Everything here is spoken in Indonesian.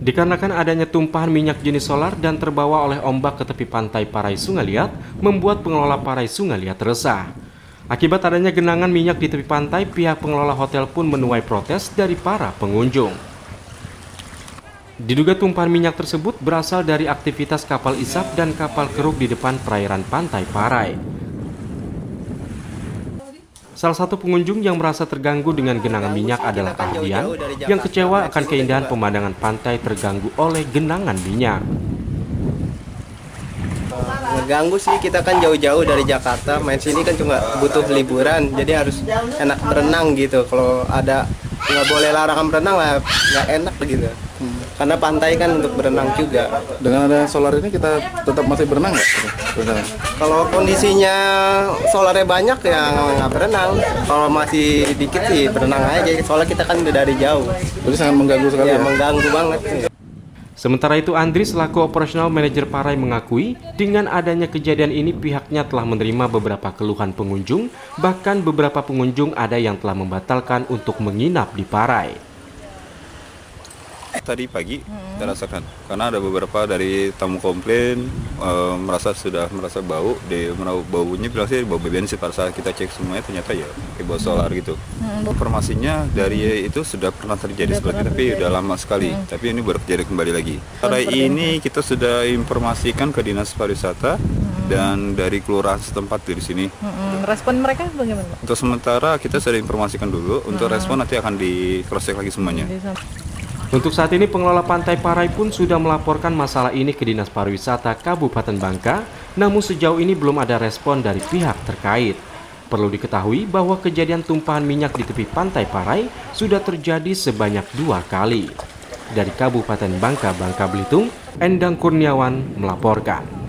Dikarenakan adanya tumpahan minyak jenis solar dan terbawa oleh ombak ke tepi pantai Parai Sungai Liat, membuat pengelola Parai Sungai Liat resah. Akibat adanya genangan minyak di tepi pantai, pihak pengelola hotel pun menuai protes dari para pengunjung. Diduga tumpahan minyak tersebut berasal dari aktivitas kapal isap dan kapal keruk di depan perairan pantai Parai. Salah satu pengunjung yang merasa terganggu dengan genangan minyak adalah Ahdian yang kecewa akan keindahan pemandangan pantai terganggu oleh genangan minyak. Ngeganggu sih, kita kan jauh-jauh dari Jakarta, main sini kan cuma butuh liburan, jadi harus enak berenang gitu. Kalau ada nggak boleh larangan berenang lah, nggak enak gitu. Hmm. Karena pantai kan untuk berenang juga. Dengan ada solar ini kita tetap masih berenang nggak? Kalau kondisinya solarnya banyak ya nggak berenang. Kalau masih dikit sih berenang aja. Soalnya kita kan udah dari jauh. Jadi sangat mengganggu sekali ya? ya? mengganggu banget. Sementara itu Andri selaku operasional manajer Parai mengakui dengan adanya kejadian ini pihaknya telah menerima beberapa keluhan pengunjung, bahkan beberapa pengunjung ada yang telah membatalkan untuk menginap di Parai tadi pagi hmm. kita rasakan karena ada beberapa dari tamu komplain e, merasa sudah merasa bau di baunya bilang sih bau bensin pada saat kita cek semuanya ternyata ya kayak bau solar gitu hmm. informasinya dari itu sudah pernah terjadi sudah seperti tapi sudah lama sekali hmm. tapi ini baru terjadi kembali lagi hari ini kita sudah informasikan ke dinas pariwisata hmm. dan dari kelurahan setempat di sini hmm. respon mereka bagaimana untuk sementara kita sudah informasikan dulu untuk hmm. respon nanti akan di cross check lagi semuanya untuk saat ini pengelola Pantai Parai pun sudah melaporkan masalah ini ke Dinas Pariwisata Kabupaten Bangka, namun sejauh ini belum ada respon dari pihak terkait. Perlu diketahui bahwa kejadian tumpahan minyak di tepi Pantai Parai sudah terjadi sebanyak dua kali. Dari Kabupaten Bangka, Bangka Belitung, Endang Kurniawan melaporkan.